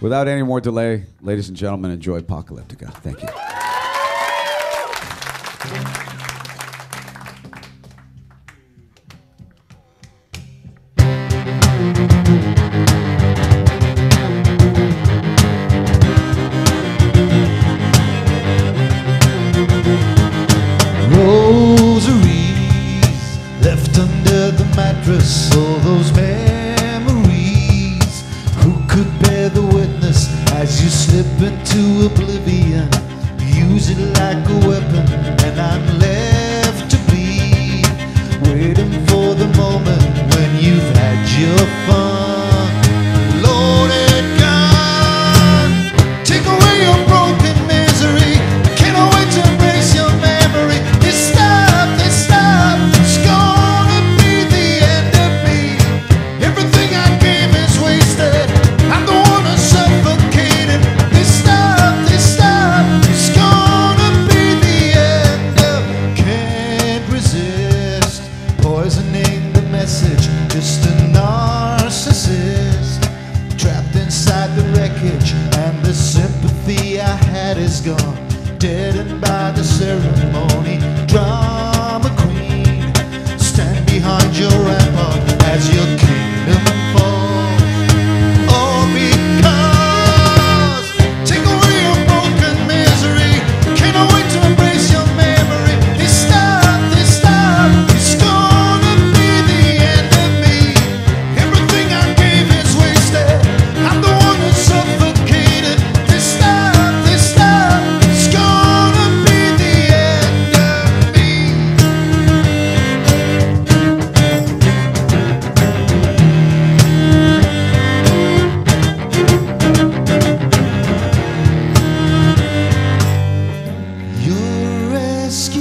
Without any more delay, ladies and gentlemen, enjoy Apocalyptica. Thank you. into oblivion. Use it like a Is gone, deadened by the ceremony. mais que